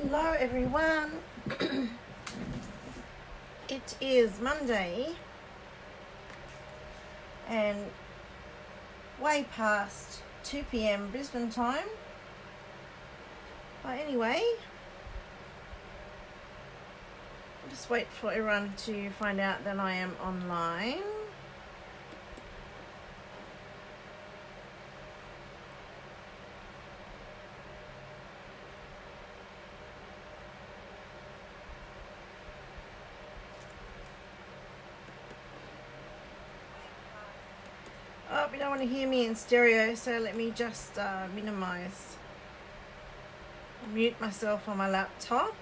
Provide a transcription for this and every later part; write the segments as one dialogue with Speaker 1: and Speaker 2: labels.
Speaker 1: Hello, everyone. it is Monday and way past 2 p.m. Brisbane time. But anyway, I'll just wait for everyone to find out that I am online. To hear me in stereo, so let me just uh, minimize. Mute myself on my laptop.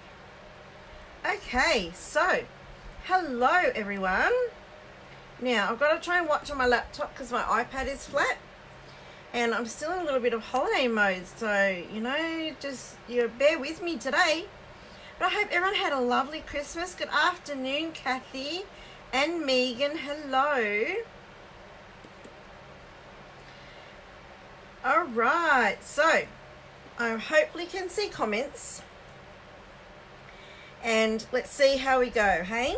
Speaker 1: Okay, so hello everyone. Now I've got to try and watch on my laptop because my iPad is flat, and I'm still in a little bit of holiday mode. So you know, just you know, bear with me today. But I hope everyone had a lovely Christmas. Good afternoon, Kathy and Megan. Hello. All right, so I hopefully can see comments. And let's see how we go, hey?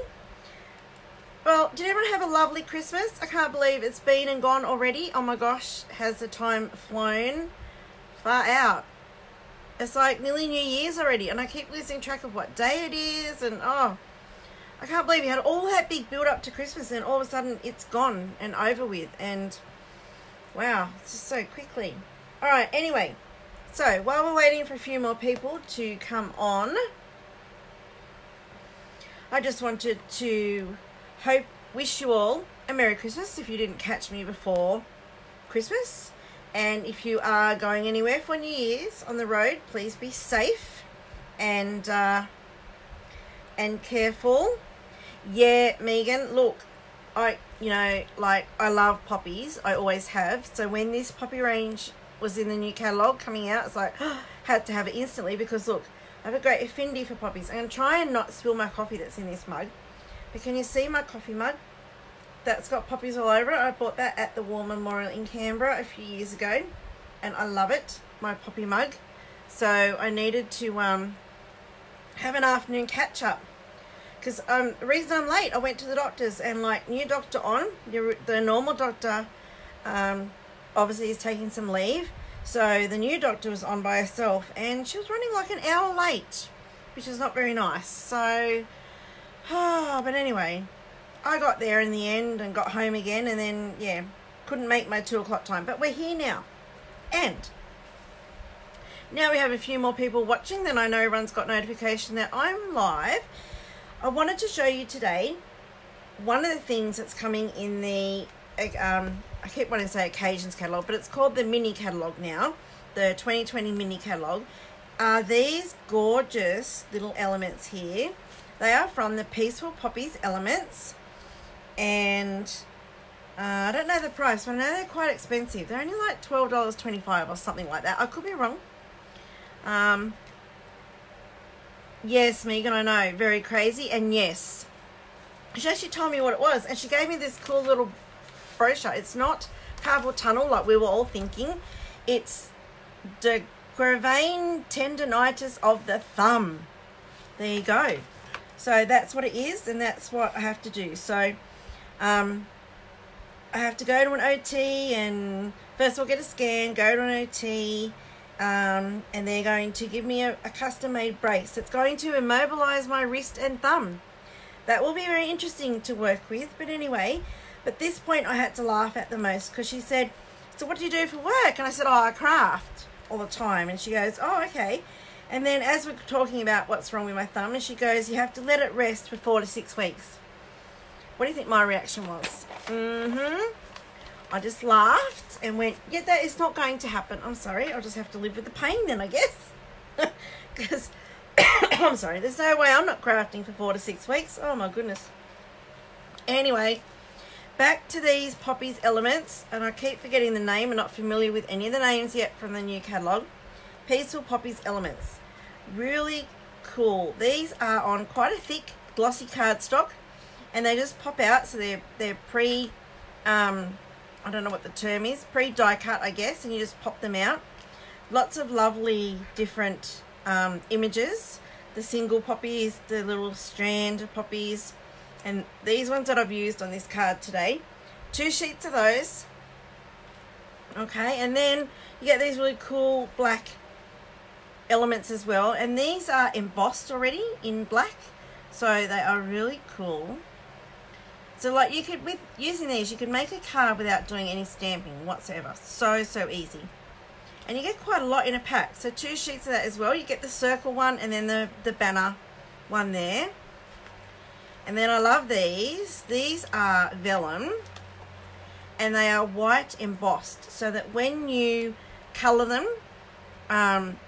Speaker 1: Well, did everyone have a lovely Christmas? I can't believe it's been and gone already. Oh my gosh, has the time flown far out? It's like nearly New Year's already, and I keep losing track of what day it is, and oh, I can't believe you had all that big build up to Christmas, and all of a sudden it's gone and over with, and Wow, just so quickly. All right, anyway, so while we're waiting for a few more people to come on, I just wanted to hope, wish you all a Merry Christmas if you didn't catch me before Christmas. And if you are going anywhere for New Year's on the road, please be safe and uh, and careful. Yeah, Megan, look, I, you know, like I love poppies. I always have. So when this poppy range was in the new catalogue coming out, it's like had to have it instantly because look, I have a great affinity for poppies. I'm going to try and not spill my coffee that's in this mug. But can you see my coffee mug? That's got poppies all over it. I bought that at the War Memorial in Canberra a few years ago. And I love it, my poppy mug. So I needed to um, have an afternoon catch up because um, the reason I'm late, I went to the doctors and like new doctor on, the, normal doctor um, obviously is taking some leave. So the new doctor was on by herself and she was running like an hour late, which is not very nice. So, oh, but anyway, I got there in the end and got home again and then, yeah, couldn't make my two o'clock time. But we're here now. And now we have a few more people watching, then I know everyone's got notification that I'm live. I wanted to show you today one of the things that's coming in the, um, I keep wanting to say occasions catalogue, but it's called the mini catalogue now, the 2020 mini catalogue. Are these gorgeous little elements here? They are from the Peaceful Poppies Elements, and uh, I don't know the price, but I know they're quite expensive. They're only like $12.25 or something like that. I could be wrong. Um, Yes, Megan, I know. Very crazy. And yes, she actually told me what it was. And she gave me this cool little brochure. It's not carpal tunnel like we were all thinking. It's de Quervain tendonitis of the thumb. There you go. So that's what it is. And that's what I have to do. So um, I have to go to an OT and first of all get a scan, go to an OT um, and they're going to give me a, a custom made brace. It's going to immobilize my wrist and thumb. That will be very interesting to work with. But anyway, but this point I had to laugh at the most because she said, so what do you do for work? And I said, oh, I craft all the time. And she goes, oh, okay. And then as we're talking about what's wrong with my thumb, and she goes, you have to let it rest for four to six weeks. What do you think my reaction was? Mm-hmm. I just laughed and went, yeah, that is not going to happen. I'm sorry. I'll just have to live with the pain then, I guess. Because, I'm sorry, there's no way I'm not crafting for four to six weeks. Oh, my goodness. Anyway, back to these Poppies elements. And I keep forgetting the name. I'm not familiar with any of the names yet from the new catalogue. Peaceful Poppies elements. Really cool. These are on quite a thick, glossy cardstock. And they just pop out. So they're, they're pre... Um, I don't know what the term is, pre-die cut I guess, and you just pop them out. Lots of lovely different um, images. the single poppies, the little strand poppies, and these ones that I've used on this card today. Two sheets of those. Okay, and then you get these really cool black elements as well. And these are embossed already in black, so they are really cool. So like you could, with using these, you could make a card without doing any stamping whatsoever. So, so easy. And you get quite a lot in a pack. So two sheets of that as well. You get the circle one and then the, the banner one there. And then I love these. These are vellum. And they are white embossed. So that when you colour them, um,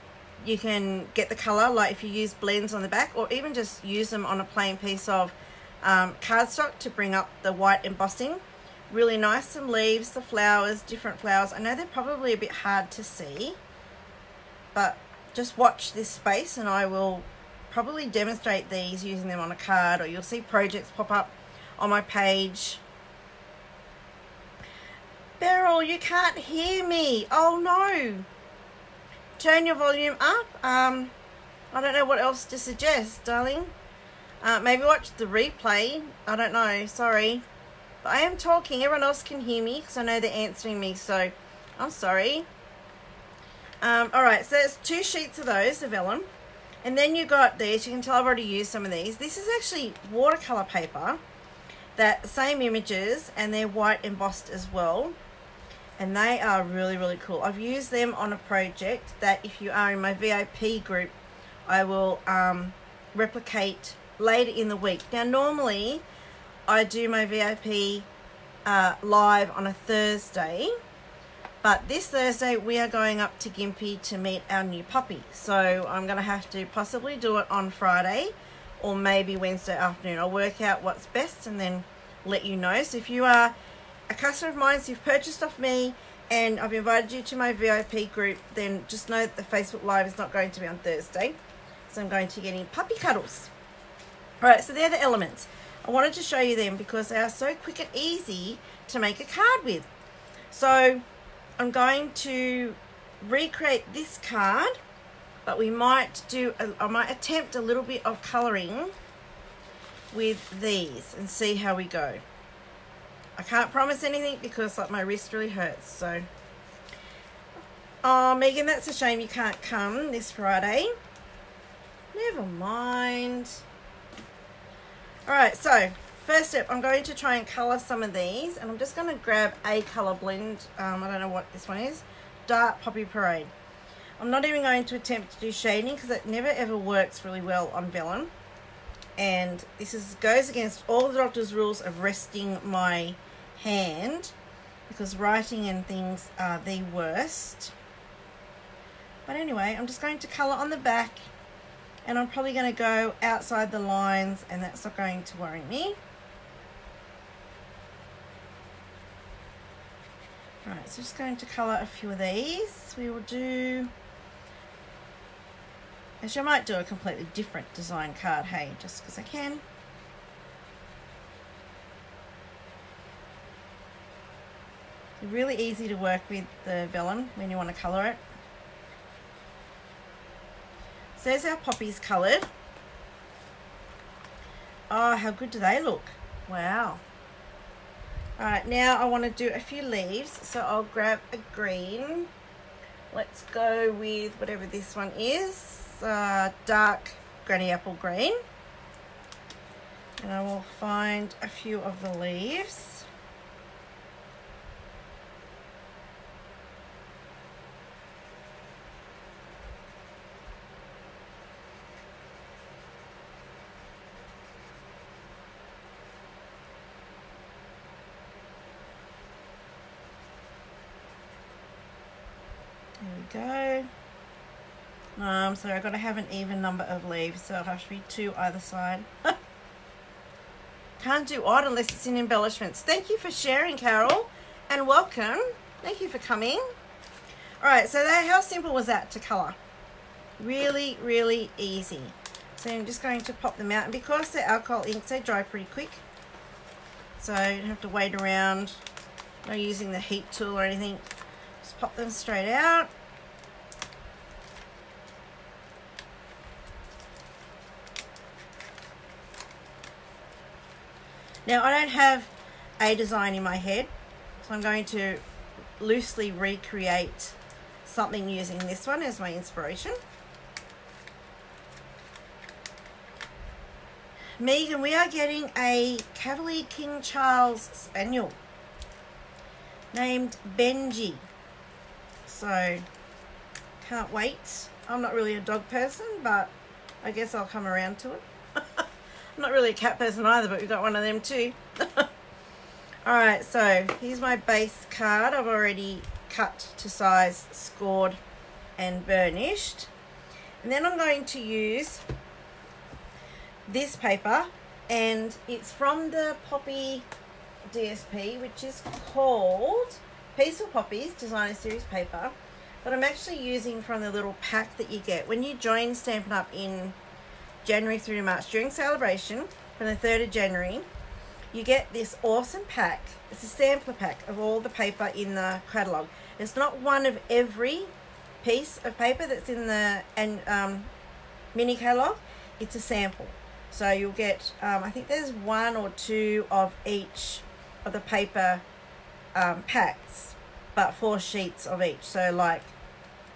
Speaker 1: you can get the colour. Like if you use blends on the back. Or even just use them on a plain piece of um, cardstock to bring up the white embossing. Really nice some leaves the flowers different flowers. I know they're probably a bit hard to see but just watch this space and I will probably demonstrate these using them on a card or you'll see projects pop up on my page. Beryl you can't hear me. Oh no. Turn your volume up. Um I don't know what else to suggest darling uh, maybe watch the replay I don't know sorry but I am talking. Everyone else can hear me because I know they're answering me. So I'm sorry. Um, all right, so there's two sheets of those, of vellum. And then you got these. You can tell I've already used some of these. This is actually watercolor paper. That same images and they're white embossed as well. And they are really, really cool. I've used them on a project that if you are in my VIP group, I will um, replicate later in the week. Now, normally I do my VIP uh, live on a Thursday. But this Thursday we are going up to Gympie to meet our new puppy. So I'm going to have to possibly do it on Friday or maybe Wednesday afternoon. I'll work out what's best and then let you know. So if you are a customer of mine, so you've purchased off me and I've invited you to my VIP group, then just know that the Facebook Live is not going to be on Thursday. So I'm going to be getting puppy cuddles. Alright, so they're the elements. I wanted to show you them because they are so quick and easy to make a card with. So I'm going to recreate this card, but we might do, a, I might attempt a little bit of colouring with these and see how we go. I can't promise anything because like my wrist really hurts, so. Oh, Megan, that's a shame you can't come this Friday. Never mind. Alright, so first step, I'm going to try and colour some of these. And I'm just going to grab a colour blend. Um, I don't know what this one is. Dark Poppy Parade. I'm not even going to attempt to do shading because it never ever works really well on vellum. And this is goes against all the doctor's rules of resting my hand because writing and things are the worst. But anyway, I'm just going to colour on the back and I'm probably going to go outside the lines and that's not going to worry me. Alright, so just going to colour a few of these. We will do, actually I might do a completely different design card, hey, just because I can. really easy to work with the vellum when you want to colour it. There's our poppies coloured. Oh, how good do they look? Wow. Alright, now I want to do a few leaves. So I'll grab a green. Let's go with whatever this one is. Uh, dark granny apple green. And I will find a few of the leaves. go. Um, so I've got to have an even number of leaves, so it'll have to be two either side. Can't do odd unless it's in embellishments. Thank you for sharing, Carol, and welcome. Thank you for coming. All right, so that, how simple was that to colour? Really, really easy. So I'm just going to pop them out, and because they're alcohol inks, they dry pretty quick. So you don't have to wait around, no using the heat tool or anything. Just pop them straight out. Now I don't have a design in my head, so I'm going to loosely recreate something using this one as my inspiration. Megan, we are getting a Cavalier King Charles Spaniel named Benji. So, can't wait. I'm not really a dog person, but I guess I'll come around to it. I'm not really a cat person either, but we've got one of them too. Alright, so here's my base card. I've already cut to size, scored and burnished. And then I'm going to use this paper and it's from the Poppy DSP which is called Peaceful Poppies Designer Series paper but I'm actually using from the little pack that you get when you join Stampin' Up in January through March. During celebration from the 3rd of January you get this awesome pack. It's a sampler pack of all the paper in the catalogue. It's not one of every piece of paper that's in the and um, mini catalogue. It's a sample. So you'll get, um, I think there's one or two of each of the paper um, packs, but four sheets of each. So like,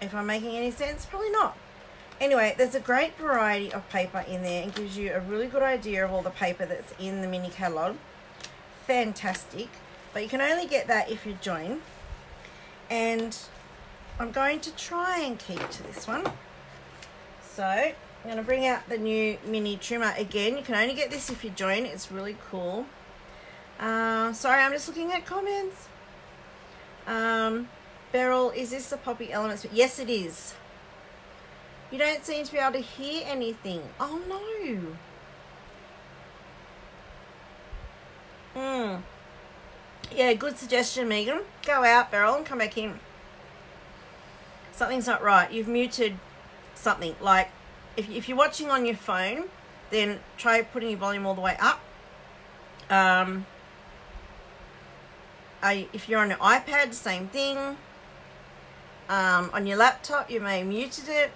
Speaker 1: if I'm making any sense, probably not. Anyway, there's a great variety of paper in there and gives you a really good idea of all the paper that's in the mini catalogue. Fantastic. But you can only get that if you join. And I'm going to try and keep to this one. So I'm going to bring out the new mini trimmer again. You can only get this if you join. It's really cool. Uh, sorry, I'm just looking at comments. Um, Beryl, is this the Poppy Elements? Yes, it is. You don't seem to be able to hear anything. Oh, no. Hmm. Yeah, good suggestion, Megan. Go out, Beryl, and come back in. Something's not right. You've muted something. Like, if, if you're watching on your phone, then try putting your volume all the way up. Um, I, if you're on your iPad, same thing. Um, on your laptop, you may have muted it.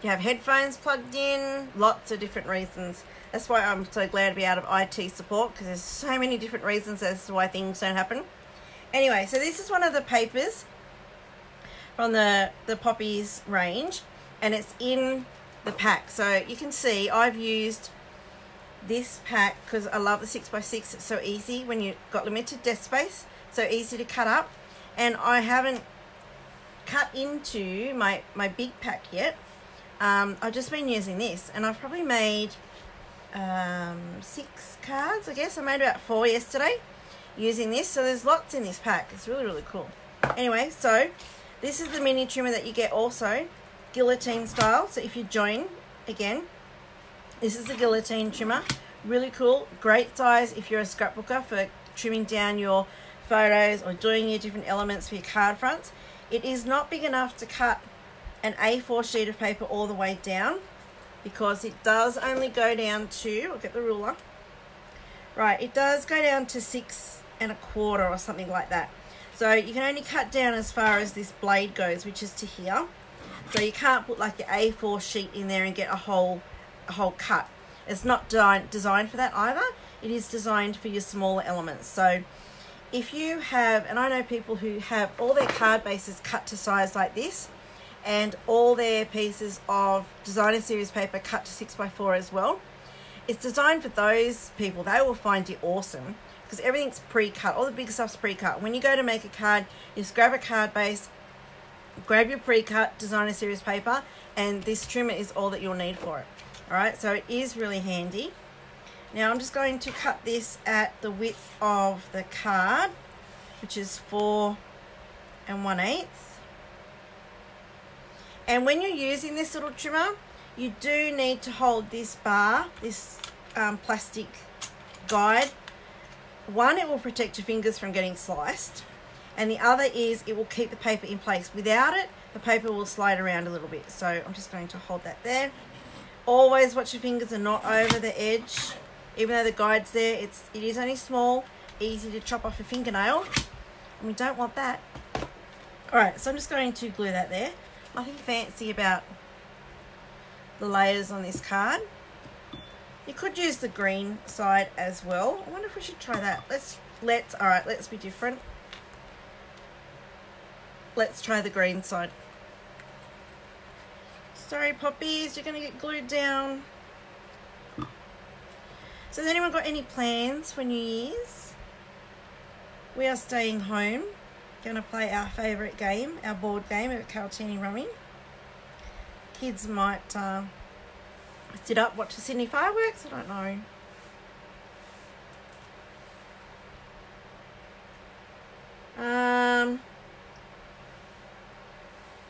Speaker 1: You have headphones plugged in, lots of different reasons. That's why I'm so glad to be out of IT support because there's so many different reasons as to why things don't happen. Anyway, so this is one of the papers from the, the Poppies range and it's in the pack. So you can see I've used this pack because I love the 6x6. It's so easy when you've got limited desk space. So easy to cut up. And I haven't cut into my, my big pack yet. Um, I've just been using this and I've probably made um, six cards, I guess. I made about four yesterday using this. So there's lots in this pack. It's really, really cool. Anyway, so this is the mini trimmer that you get also guillotine style. So if you join, again, this is the guillotine trimmer. Really cool, great size if you're a scrapbooker for trimming down your photos or doing your different elements for your card fronts. It is not big enough to cut an A4 sheet of paper all the way down because it does only go down to, I'll get the ruler, right, it does go down to six and a quarter or something like that. So you can only cut down as far as this blade goes, which is to here. So you can't put like your A4 sheet in there and get a whole, a whole cut. It's not designed for that either. It is designed for your smaller elements. So if you have, and I know people who have all their card bases cut to size like this, and all their pieces of designer series paper cut to 6x4 as well. It's designed for those people. They will find it awesome because everything's pre-cut. All the big stuff's pre-cut. When you go to make a card, you just grab a card base, grab your pre-cut designer series paper and this trimmer is all that you'll need for it all right so it is really handy now I'm just going to cut this at the width of the card which is four and one eighth and when you're using this little trimmer you do need to hold this bar this um, plastic guide one it will protect your fingers from getting sliced and the other is it will keep the paper in place. Without it, the paper will slide around a little bit. So I'm just going to hold that there. Always watch your fingers are not over the edge. Even though the guide's there, it's, it is only small, easy to chop off a fingernail. And we don't want that. Alright, so I'm just going to glue that there. Nothing fancy about the layers on this card. You could use the green side as well. I wonder if we should try that. Let's, let's, all right, let's be different. Let's try the green side. Sorry, poppies, you're to get glued down. So has anyone got any plans for New Year's? We are staying home. Going to play our favourite game, our board game of Carltini Rummy. Kids might uh, sit up, watch the Sydney fireworks. I don't know. Um,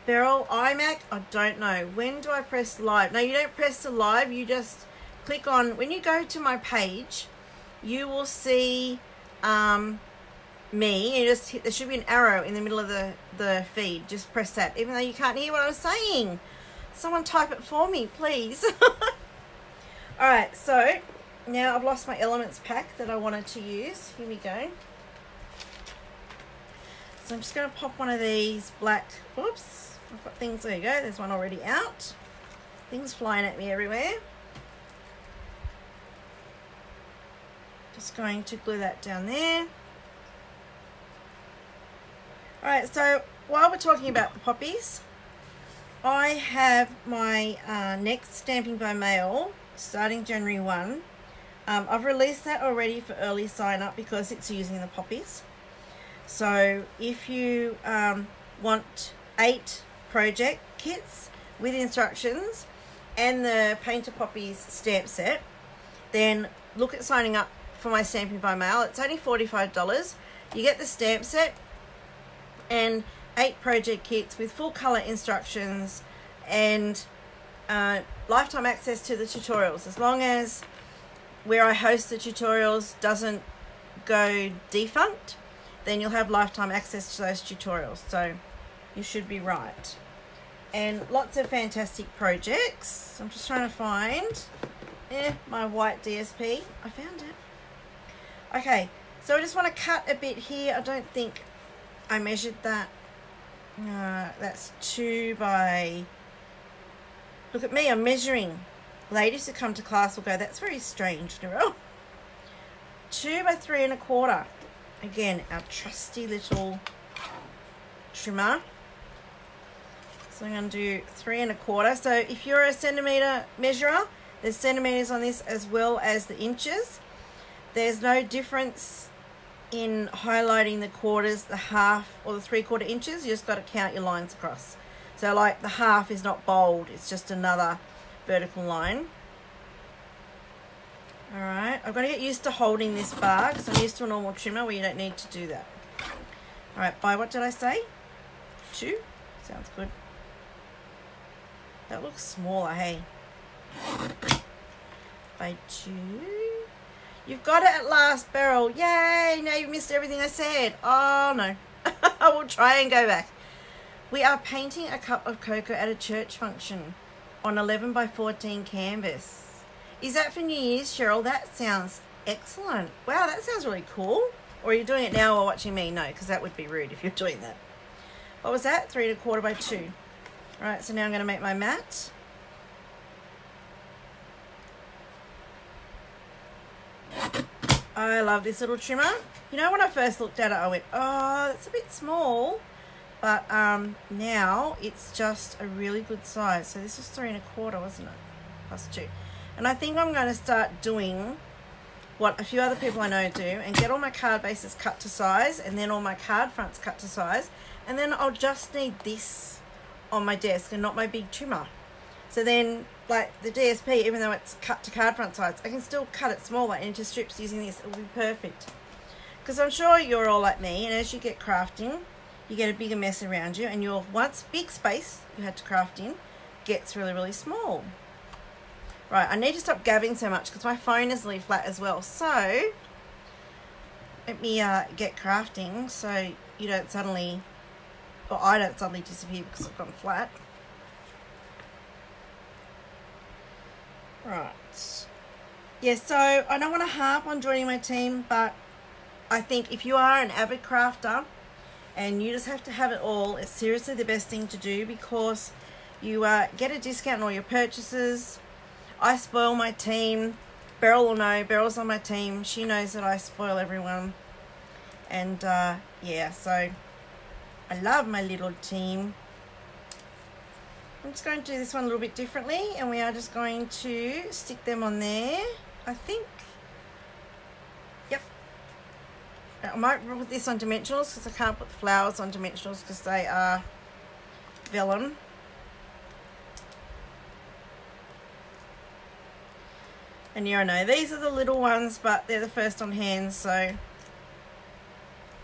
Speaker 1: Beryl, iMac, I don't know. When do I press live? No, you don't press the live. You just click on, when you go to my page, you will see um, me. You just hit, there should be an arrow in the middle of the, the feed. Just press that, even though you can't hear what I'm saying. Someone type it for me, please. Alright, so now I've lost my elements pack that I wanted to use. Here we go. So I'm just going to pop one of these black, whoops, I've got things, there you go, there's one already out. Things flying at me everywhere. Just going to glue that down there. Alright, so while we're talking about the poppies, I have my uh, next Stamping by Mail starting January 1. Um, I've released that already for early sign up because it's using the poppies. So if you um, want eight project kits with instructions and the Painted Poppies stamp set, then look at signing up for my Stamping by Mail. It's only $45. You get the stamp set and eight project kits with full color instructions and uh, lifetime access to the tutorials. As long as where I host the tutorials doesn't go defunct then you'll have lifetime access to those tutorials. So you should be right. And lots of fantastic projects. I'm just trying to find eh, my white DSP I found it. Okay so I just want to cut a bit here. I don't think I measured that uh, that's two by Look at me, I'm measuring. Ladies who come to class will go, that's very strange, Narelle. Two by three and a quarter. Again, our trusty little trimmer. So I'm going to do three and a quarter. So if you're a centimetre measurer, there's centimetres on this as well as the inches. There's no difference in highlighting the quarters, the half or the three quarter inches. You just got to count your lines across. So like the half is not bold, it's just another vertical line. Alright, I've got to get used to holding this bar because I'm used to a normal trimmer where you don't need to do that. Alright, by what did I say? Two? Sounds good. That looks smaller, hey? By two? You've got it at last, Beryl. Yay! Now you've missed everything I said. Oh, no. I will try and go back. We are painting a cup of cocoa at a church function on 11 by 14 canvas. Is that for New Year's, Cheryl? That sounds excellent. Wow, that sounds really cool. Or are you doing it now or watching me? No, because that would be rude if you're doing that. What was that? Three and a quarter by two. All right, so now I'm going to make my mat. I love this little trimmer. You know, when I first looked at it, I went, oh, that's a bit small. But um, now it's just a really good size. So this was three and a quarter, wasn't it? Plus two. And I think I'm going to start doing what a few other people I know do and get all my card bases cut to size and then all my card fronts cut to size. And then I'll just need this on my desk and not my big trimmer. So then, like the DSP, even though it's cut to card front size, I can still cut it smaller into strips using this. It will be perfect. Because I'm sure you're all like me, and as you get crafting, you get a bigger mess around you and your once big space you had to craft in gets really, really small. Right, I need to stop gabbing so much because my phone is really flat as well. So, let me uh, get crafting so you don't suddenly, or I don't suddenly disappear because I've gone flat. Right. Yeah, so I don't want to harp on joining my team, but I think if you are an avid crafter, and you just have to have it all. It's seriously the best thing to do because you uh, get a discount on all your purchases. I spoil my team Beryl will know. Beryl's on my team. She knows that I spoil everyone. And uh, yeah, so I love my little team. I'm just going to do this one a little bit differently and we are just going to stick them on there. I think, yep. I might put this on dimensionals because I can't put the flowers on dimensionals because they are vellum. And yeah, I know these are the little ones, but they're the first on hand, so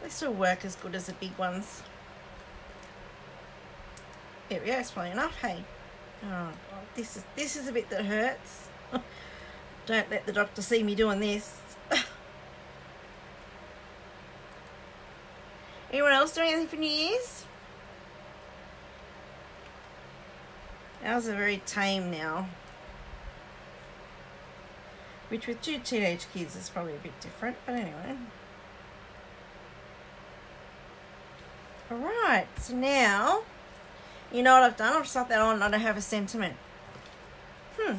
Speaker 1: they still work as good as the big ones. There we go, it's probably enough, hey. Oh, this is this is a bit that hurts. Don't let the doctor see me doing this. Anyone else doing anything for New Year's? Ours are very tame now. Which with two teenage kids is probably a bit different, but anyway. Alright, so now, you know what I've done? I've stuck that on I don't have a sentiment. Hmm,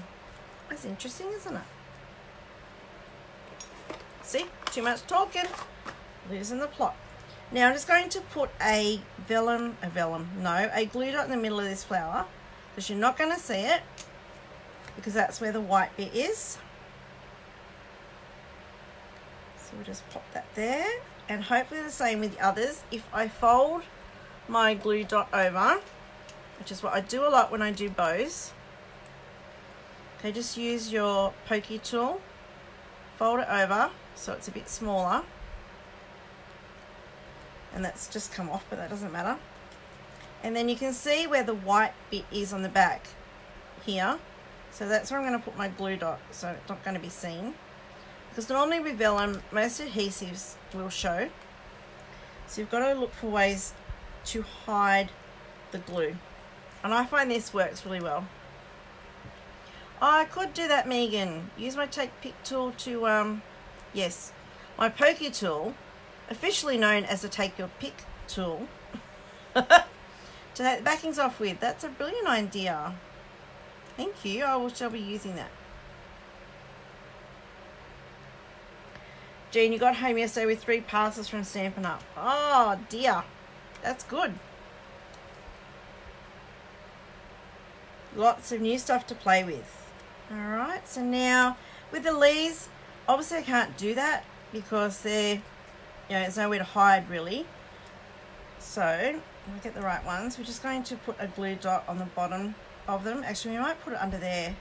Speaker 1: that's interesting, isn't it? See, too much talking, losing the plot. Now I'm just going to put a vellum, a vellum, no, a glue dot in the middle of this flower because you're not going to see it because that's where the white bit is. So we'll just pop that there and hopefully the same with the others. If I fold my glue dot over, which is what I do a lot when I do bows, okay, just use your pokey tool, fold it over so it's a bit smaller. And that's just come off but that doesn't matter. And then you can see where the white bit is on the back here. So that's where I'm going to put my glue dot so it's not going to be seen. Because normally with vellum most adhesives will show. So you've got to look for ways to hide the glue and I find this works really well. I could do that Megan. Use my take pick tool to um yes. My pokey tool officially known as the take your pick tool to take the backings off with. That's a brilliant idea. Thank you. I will shall be using that. Jean, you got home yesterday with three parcels from Stampin' Up. Oh dear, that's good. Lots of new stuff to play with. Alright, so now with the leaves, obviously I can't do that because they're, you know, there's nowhere to hide really. So, we get the right ones. We're just going to put a glue dot on the bottom of them. Actually, we might put it under there.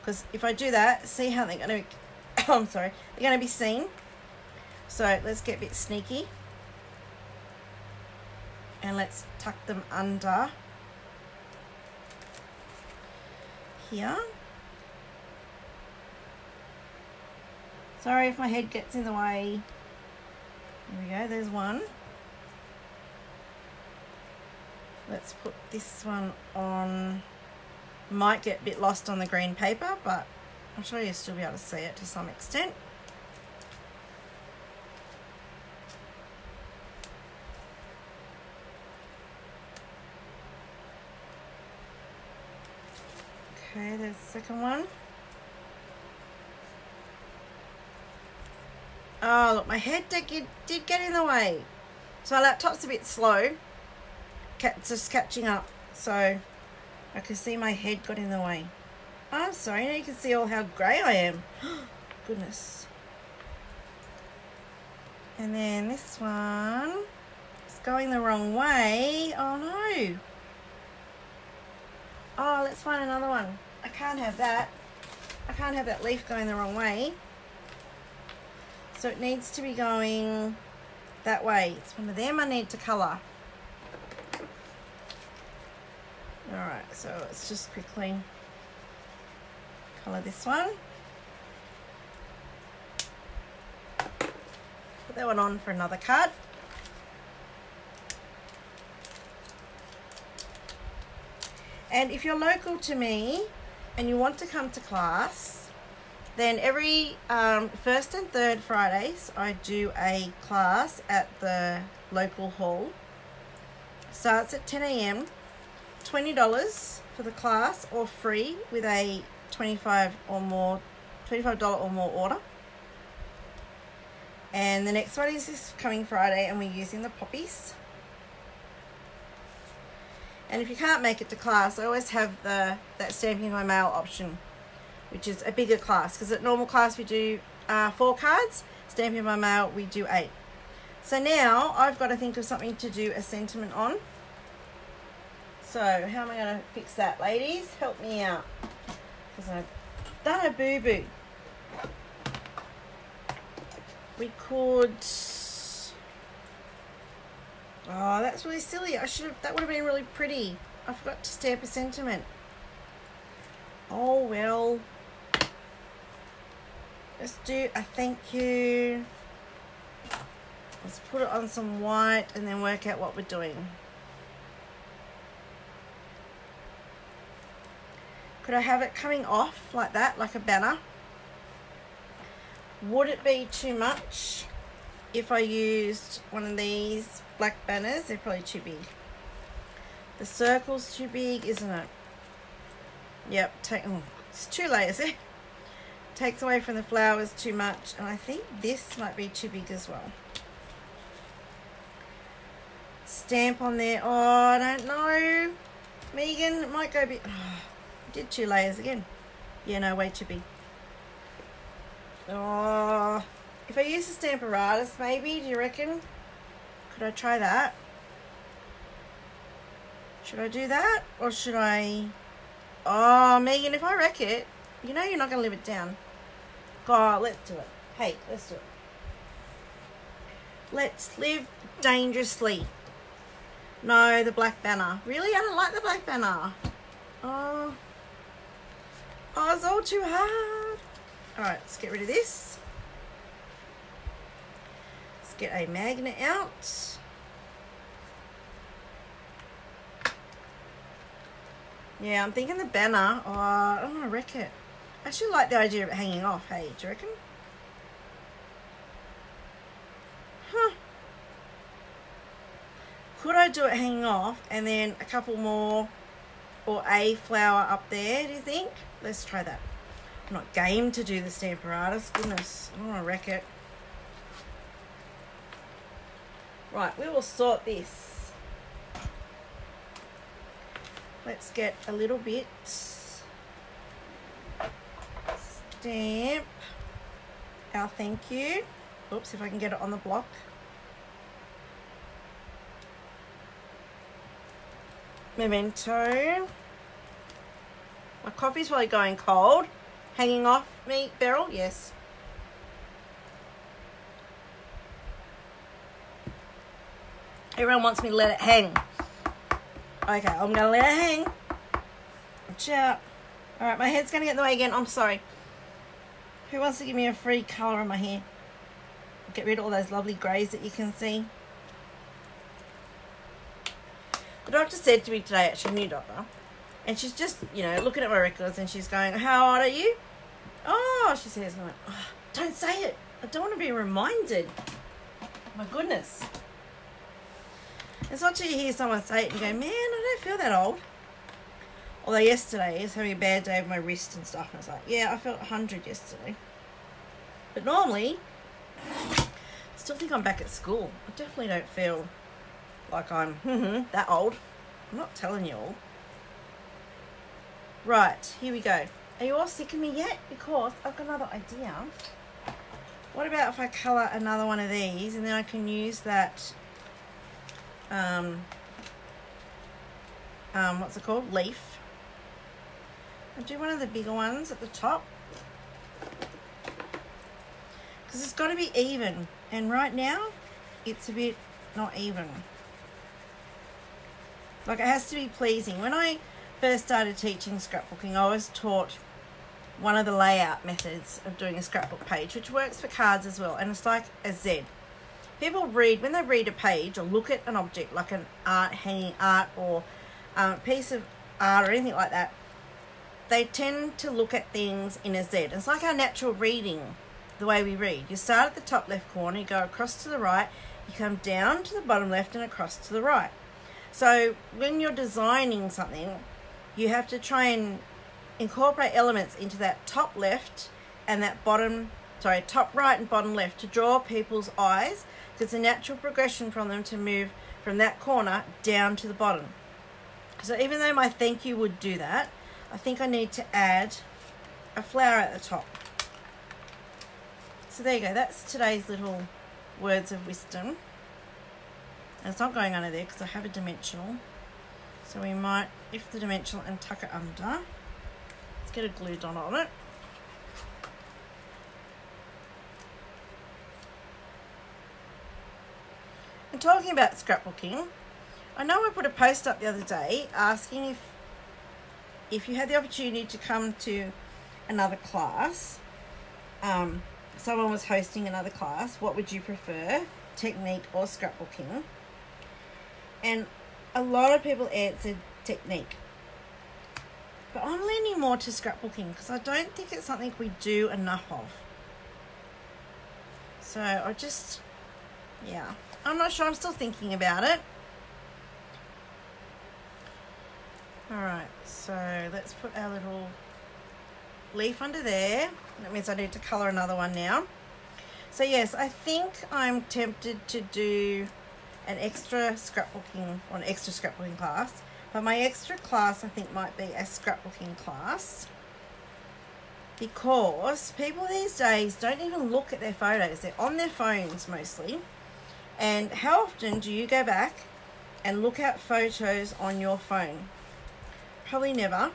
Speaker 1: Because if I do that, see how they're going to oh, I'm sorry, they're going to be seen. So let's get a bit sneaky. And let's tuck them under here. Sorry if my head gets in the way. There we go, there's one. Let's put this one on. Might get a bit lost on the green paper, but I'm sure you'll still be able to see it to some extent. Okay, there's the second one. Oh, look, my head did get, did get in the way. So my laptop's a bit slow. It's just catching up. So I can see my head got in the way. I'm sorry, now you can see all how grey I am. Goodness. And then this one is going the wrong way. Oh no. Oh, let's find another one. I can't have that. I can't have that leaf going the wrong way. So it needs to be going that way. It's one of them I need to colour. Alright, so let's just quickly colour this one. Put that one on for another card. And if you're local to me and you want to come to class, then every um, first and third Fridays I do a class at the local hall. Starts at 10 a.m. $20 for the class or free with a 25 or more $25 or more order. And the next one is this coming Friday, and we're using the poppies. And if you can't make it to class, I always have the that stamping by mail option, which is a bigger class. Because at normal class we do uh, four cards, stamping by mail we do eight. So now I've got to think of something to do a sentiment on. So how am I going to fix that, ladies? Help me out. Because I've done a boo-boo. We could... Oh, that's really silly. I should have... That would have been really pretty. I forgot to stamp a sentiment. Oh, well. Let's do a thank you. Let's put it on some white and then work out what we're doing. Could I have it coming off like that, like a banner? Would it be too much if I used one of these black banners? They're probably too big. The circle's too big, isn't it? Yep, take, oh, it's two layers. Takes away from the flowers too much. And I think this might be too big as well. Stamp on there. Oh, I don't know. Megan, it might go a bit... Oh, did two layers again. Yeah, no, way too big. Oh, if I use the Stamparatus, maybe, do you reckon? Could I try that? Should I do that? Or should I... Oh, Megan, if I wreck it, you know you're not going to live it down. God, let's do it. Hey, let's do it. Let's live dangerously. No, the black banner. Really? I don't like the black banner. Oh. Oh, it's all too hard. Alright, let's get rid of this. Get a magnet out. Yeah, I'm thinking the banner. Oh, I don't want to wreck it. I actually like the idea of it hanging off, hey, do you reckon? Huh. Could I do it hanging off and then a couple more or a flower up there, do you think? Let's try that. I'm not game to do the Stamparatus. Goodness, I don't want to wreck it. Right, we will sort this. Let's get a little bit stamp our thank you. Oops, if I can get it on the block. Memento. My coffee's probably going cold. Hanging off me, Beryl? Yes. Everyone wants me to let it hang. Okay, I'm to let it hang. Out. Alright, my head's to get in the way again. I'm sorry. Who wants to give me a free colour on my hair? Get rid of all those lovely greys that you can see. The doctor said to me today, actually, new doctor, and she's just, you know, looking at my records and she's going, How old are you? Oh, she says, I'm like, oh, Don't say it. I don't want to be reminded. My goodness. It's not till you hear someone say it and go, Man, I don't feel that old. Although yesterday I was having a bad day with my wrist and stuff, and I was like, Yeah, I felt 100 yesterday. But normally, I still think I'm back at school. I definitely don't feel like I'm mm-hmm, that old. I'm not telling you all. Right, here we go. Are you all sick of me yet? Because I've got another idea. What about if I colour another one of these and then I can use that, um, um, what's it called? Leaf. I'll do one of the bigger ones at the top. Because it's got to be even. And right now, it's a bit not even. Like it has to be pleasing. When I first started teaching scrapbooking, I was taught one of the layout methods of doing a scrapbook page, which works for cards as well, and it's like a Z. People read, when they read a page or look at an object like an art, hanging art, or um, a piece of art or anything like that, they tend to look at things in a Z. It's like our natural reading, the way we read. You start at the top left corner, you go across to the right, you come down to the bottom left and across to the right. So when you're designing something, you have to try and incorporate elements into that top left and that bottom, sorry, top right and bottom left to draw people's eyes. It's a natural progression from them to move from that corner down to the bottom. So even though my thank you would do that, I think I need to add a flower at the top. So there you go. That's today's little words of wisdom. And it's not going under there because I have a dimensional. So we might lift the dimensional and tuck it under. Let's get a glue dot on it. And talking about scrapbooking, I know I put a post up the other day asking if if you had the opportunity to come to another class, um, someone was hosting another class, what would you prefer, technique or scrapbooking? And a lot of people answered technique. But I'm leaning more to scrapbooking because I don't think it's something we do enough of. So I just, yeah, I'm not sure. I'm still thinking about it. Alright, so let's put our little leaf under there. That means I need to colour another one now. So yes, I think I'm tempted to do an extra scrapbooking or an extra scrapbooking class. But my extra class I think might be a scrapbooking class because people these days don't even look at their photos. They're on their phones mostly. And how often do you go back and look at photos on your phone? Probably never.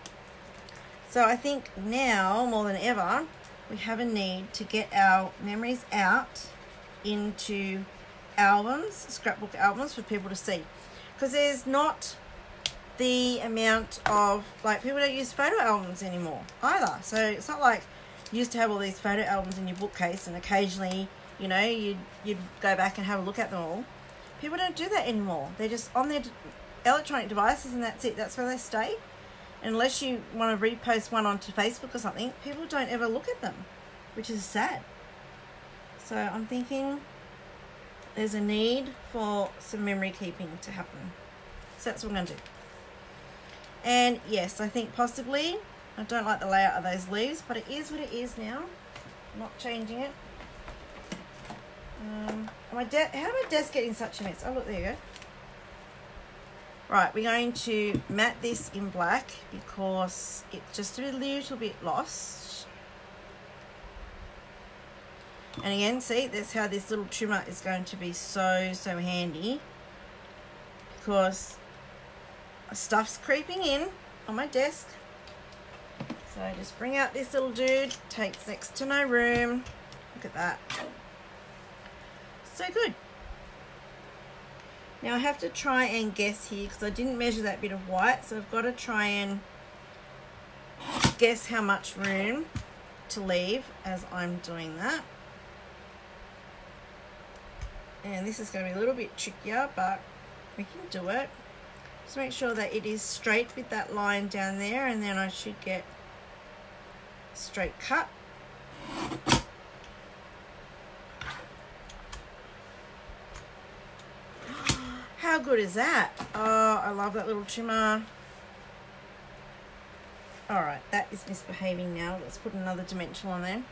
Speaker 1: So I think now more than ever, we have a need to get our memories out into albums, scrapbook albums for people to see. Because there's not the amount of, like, people don't use photo albums anymore either. So it's not like you used to have all these photo albums in your bookcase and occasionally, you know, you'd, you'd go back and have a look at them all. People don't do that anymore. They're just on their electronic devices and that's it. That's where they stay unless you want to repost one onto Facebook or something, people don't ever look at them, which is sad. So I'm thinking there's a need for some memory keeping to happen. So that's what I'm going to do. And yes, I think possibly, I don't like the layout of those leaves, but it is what it is now. I'm not changing it. Um, my de- how am my desk getting such a mess? Oh, look, there you go. Right, we're going to mat this in black because it's just a little bit lost. And again, see, that's how this little trimmer is going to be so, so handy. Because stuff's creeping in on my desk. So I just bring out this little dude. Takes next to no room. Look at that. So good. Now I have to try and guess here because I didn't measure that bit of white. So I've got to try and guess how much room to leave as I'm doing that. And this is going to be a little bit trickier, but we can do it. Just make sure that it is straight with that line down there and then I should get straight cut. How good is that? Oh, I love that little trimmer. Alright, that is misbehaving now. Let's put another dimensional on there.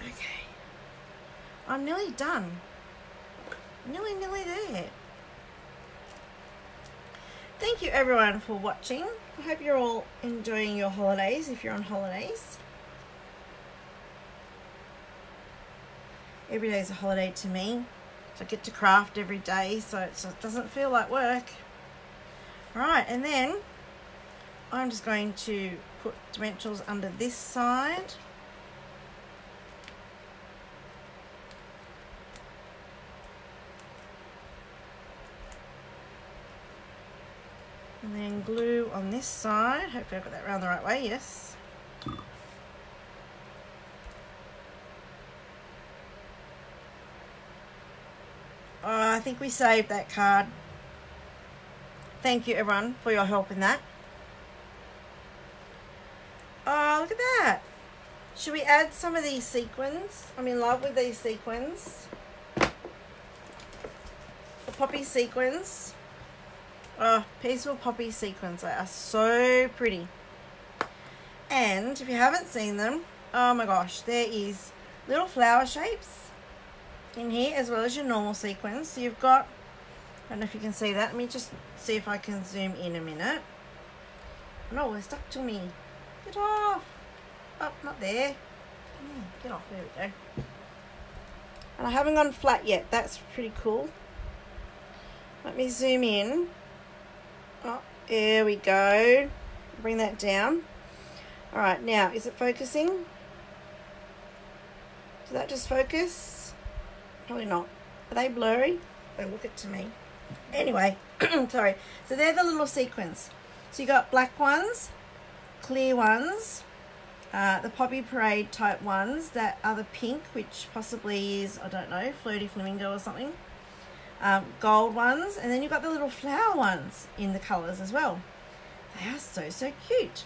Speaker 1: Okay. I'm nearly done. Nearly, nearly there. Thank you everyone for watching. I hope you're all enjoying your holidays if you're on holidays. Every day is a holiday to me. So I get to craft every day, so it doesn't feel like work. Right, and then I'm just going to put dimensionals under this side. And then glue on this side. Hopefully I've got that around the right way, yes. Oh, I think we saved that card. Thank you, everyone, for your help in that. Oh, look at that. Should we add some of these sequins? I'm in love with these sequins. The poppy sequins. Oh, Peaceful Poppy sequins. They are so pretty. And if you haven't seen them, oh my gosh, there is little flower shapes in here as well as your normal sequins. You've got, I don't know if you can see that. Let me just see if I can zoom in a minute. No, it's stuck to me. Get off. Oh, not there. Hmm, get off. There we go. And I haven't gone flat yet. That's pretty cool. Let me zoom in. Oh, there we go. Bring that down. All right, now, is it focusing? Did that just focus? Probably not. Are they blurry? They look it to me. Anyway, sorry. So they're the little sequins. So you got black ones, clear ones, uh, the Poppy Parade type ones that are the pink, which possibly is, I don't know, Flirty Flamingo or something. Um, gold ones, and then you've got the little flower ones in the colours as well. They are so, so cute.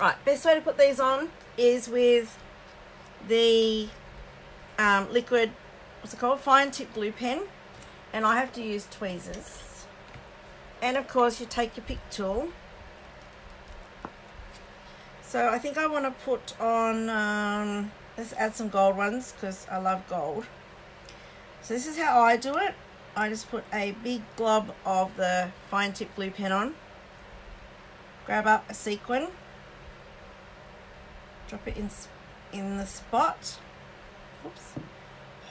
Speaker 1: Right, best way to put these on is with the um, liquid, what's it called? Fine tip glue pen. And I have to use tweezers. And of course you take your pick tool so I think I want to put on, um, let's add some gold ones because I love gold. So this is how I do it. I just put a big glob of the fine tip glue pen on. Grab up a sequin. Drop it in, in the spot. Oops.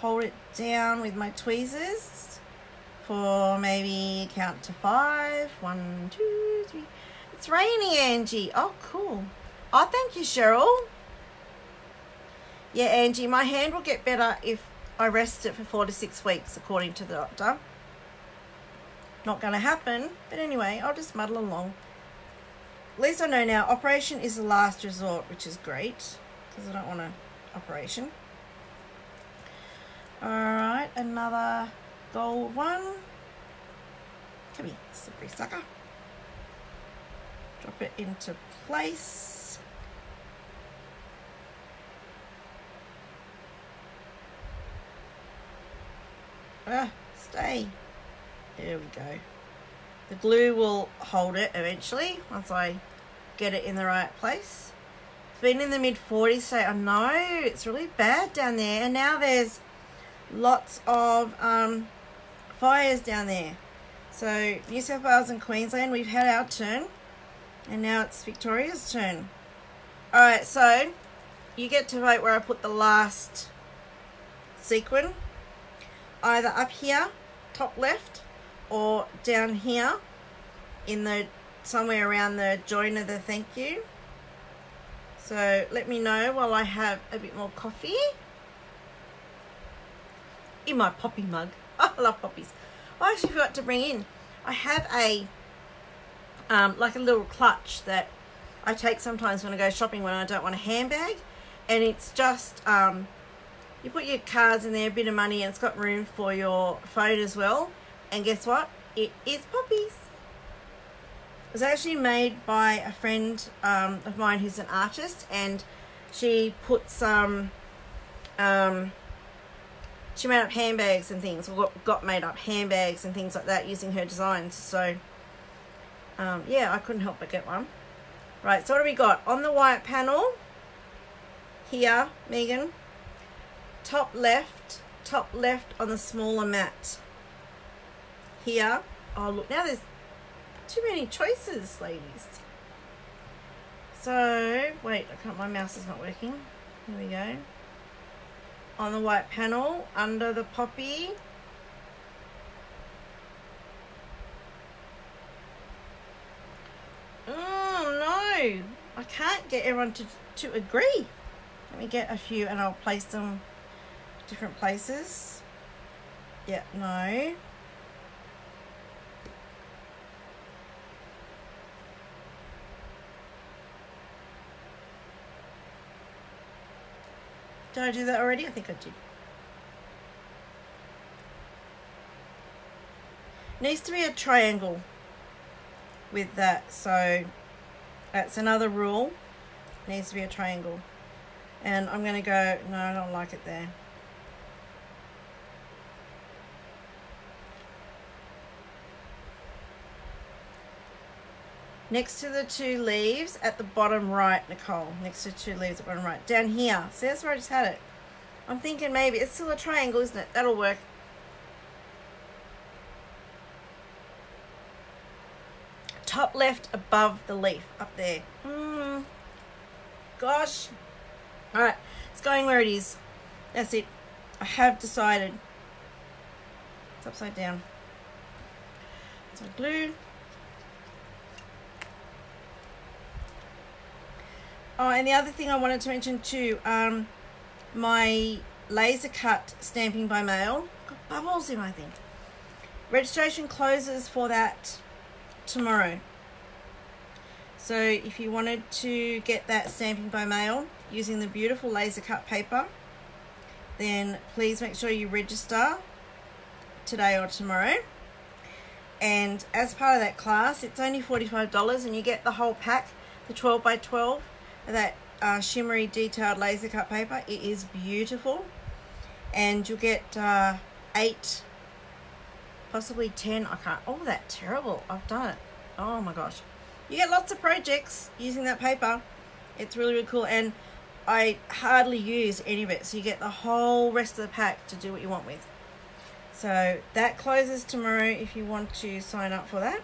Speaker 1: Hold it down with my tweezers for maybe count to five. One, two, three. It's raining, Angie. Oh, cool. Oh, thank you, Cheryl. Yeah, Angie, my hand will get better if I rest it for four to six weeks, according to the doctor. Not going to happen, but anyway, I'll just muddle along. At least I know now, operation is the last resort, which is great, because I don't want an operation. Alright, another gold one. Come here, slippery sucker. Drop it into place. Ah, stay. There we go. The glue will hold it eventually once I get it in the right place. It's been in the mid 40s today. I know it's really bad down there. And now there's lots of um, fires down there. So New South Wales and Queensland, we've had our turn. And now it's Victoria's turn. Alright, so you get to vote where I put the last sequin either up here, top left, or down here in the somewhere around the join of the thank you. So let me know while I have a bit more coffee in my poppy mug. I love poppies. I actually forgot to bring in. I have a um, like a little clutch that I take sometimes when I go shopping when I don't want a handbag, and it's just um, you put your cards in there, a bit of money, and it's got room for your phone as well. And guess what? It is poppies. It was actually made by a friend um, of mine who's an artist, and she put some. Um, she made up handbags and things, got made up handbags and things like that using her designs. So, um, yeah, I couldn't help but get one. Right, so what do we got? On the white panel, here, Megan, top left, top left on the smaller mat. Here, oh look, now there's too many choices, ladies. So, wait, I can't, my mouse is not working. Here we go. On the white panel, under the poppy. Oh no, I can't get everyone to, to agree. Let me get a few and I'll place them different places. Yeah, no. Did I do that already? I think I did. Needs to be a triangle with that. So that's another rule. Needs to be a triangle. And I'm going to go, no, I don't like it there. Next to the two leaves at the bottom right, Nicole. Next to two leaves at the bottom right. Down here. See, that's where I just had it. I'm thinking maybe it's still a triangle, isn't it? That'll work. Top left above the leaf up there. Mm. Gosh. All right, it's going where it is. That's it. I have decided. It's upside down. So glue. Oh, and the other thing I wanted to mention too, um, my laser cut stamping by mail got bubbles in my thing. Registration closes for that tomorrow. So if you wanted to get that stamping by mail using the beautiful laser cut paper, then please make sure you register today or tomorrow. And as part of that class, it's only $45 and you get the whole pack, the 12 by 12, that uh, shimmery detailed laser cut paper. It is beautiful. And you'll get uh, eight, possibly 10. I can't, oh, that's terrible. I've done it. Oh my gosh. You get lots of projects using that paper. It's really, really cool. And I hardly use any of it. So you get the whole rest of the pack to do what you want with. So that closes tomorrow if you want to sign up for that.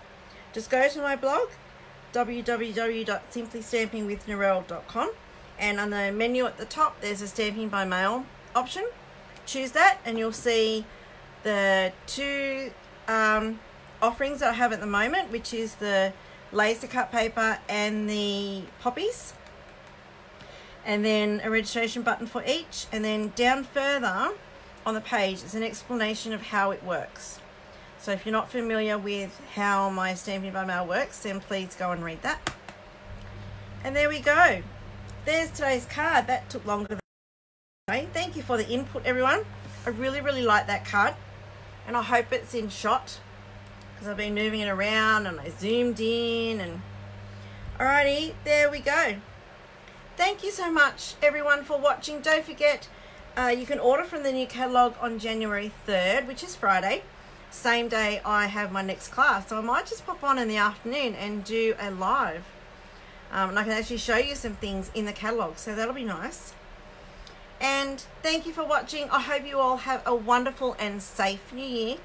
Speaker 1: Just go to my blog, www.simplystampingwithnarelle.com and on the menu at the top there's a stamping by mail option. Choose that and you'll see the two um, offerings that I have at the moment, which is the laser cut paper and the poppies. And then a registration button for each. And then down further on the page is an explanation of how it works so if you're not familiar with how my stamping by mail works then please go and read that. And there we go. There's today's card. That took longer than thank you for the input everyone. I really really like that card and I hope it's in shot because I've been moving it around and I zoomed in and alrighty there we go. Thank you so much, everyone, for watching. Don't forget, uh, you can order from the new catalogue on January 3rd, which is Friday. Same day I have my next class. So I might just pop on in the afternoon and do a live. Um, and I can actually show you some things in the catalogue. So that'll be nice. And thank you for watching. I hope you all have a wonderful and safe new year.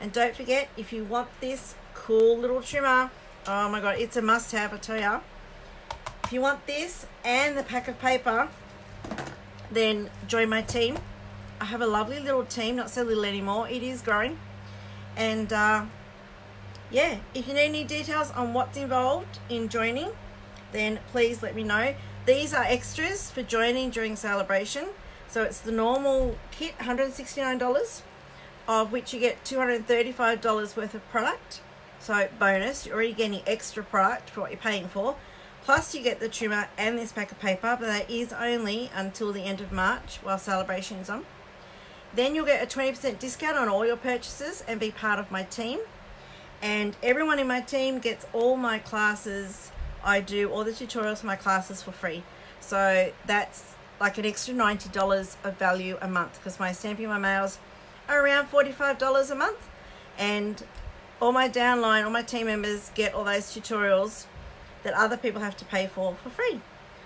Speaker 1: And don't forget, if you want this cool little trimmer, oh my god, it's a must have, I tell you if you want this and the pack of paper, then join my team. I have a lovely little team, not so little anymore. It is growing. And uh, yeah, if you need any details on what's involved in joining, then please let me know. These are extras for joining during celebration. So it's the normal kit, $169, of which you get $235 worth of product. So bonus, you're already getting extra product for what you're paying for. Plus you get the trimmer and this pack of paper, but that is only until the end of March while celebration is on. Then you'll get a 20% discount on all your purchases and be part of my team. And everyone in my team gets all my classes. I do all the tutorials for my classes for free. So that's like an extra $90 of value a month because my stamping my mails are around $45 a month. And all my downline, all my team members get all those tutorials that other people have to pay for for free.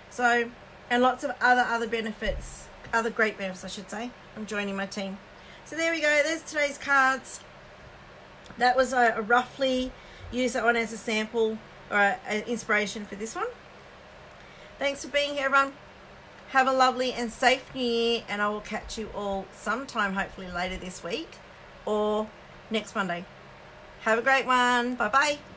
Speaker 1: So, and lots of other other benefits, other great benefits, I should say. I'm joining my team. So there we go. There's today's cards. That was a, a roughly use that one as a sample or an inspiration for this one. Thanks for being here, everyone. Have a lovely and safe new year, and I will catch you all sometime, hopefully later this week or next Monday. Have a great one. Bye bye.